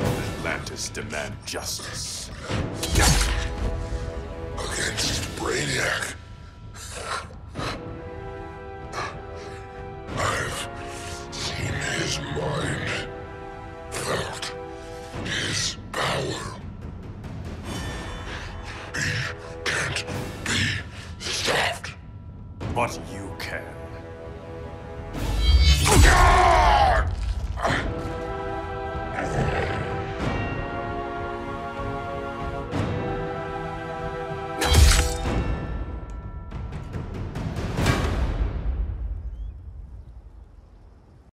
Atlantis demand justice. Against Brainiac. I've seen his mind, felt his power. He can't be stopped. But you can.